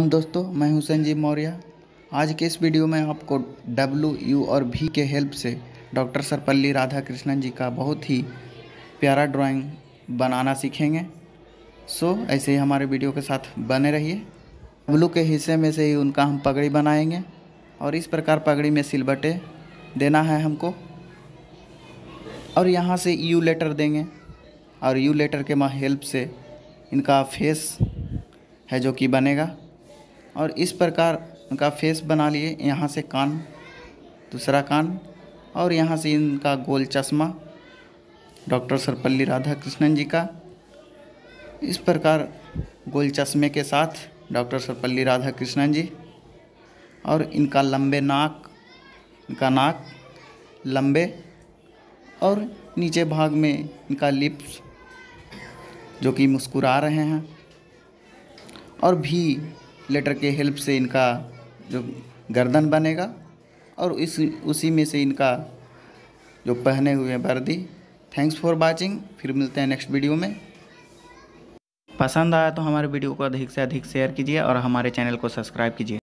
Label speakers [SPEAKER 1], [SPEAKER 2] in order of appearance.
[SPEAKER 1] हम दोस्तों, मैं हुसैन जी मौर्य। आज के इस वीडियो में आपको डब्ल्यू यू और भी के हेल्प से डॉक्टर सरपल्ली राधा कृष्णन जी का बहुत ही प्यारा ड्राइंग बनाना सीखेंगे। सो ऐसे ही हमारे वीडियो के साथ बने रहिए। डब्लू के हिस्से में से ही उनका हम पगड़ी बनाएँगे और इस प्रकार पगड़ी में सिलबटे देना है हमको। और यहाँ से यू लेटर देंगे और यू लेटर के हेल्प से इनका फेस है जो कि बनेगा। और इस प्रकार उनका फेस बना लिए। यहाँ से कान, दूसरा कान, और यहाँ से इनका गोल चश्मा, डॉक्टर सरपल्ली राधा कृष्णन जी का। इस प्रकार गोल चश्मे के साथ डॉक्टर सरपल्ली राधा कृष्णन जी और इनका लंबे नाक, इनका नाक लंबे और नीचे भाग में इनका लिप्स, जो कि मुस्कुरा रहे हैं। और भी लेटर के हेल्प से इनका जो गर्दन बनेगा और इस, उसी में से इनका जो पहने हुए वर्दी। थैंक्स फॉर वाचिंग फिर मिलते हैं नेक्स्ट वीडियो में। पसंद आया तो हमारे वीडियो को अधिक से अधिक शेयर कीजिए और हमारे चैनल को सब्सक्राइब कीजिए।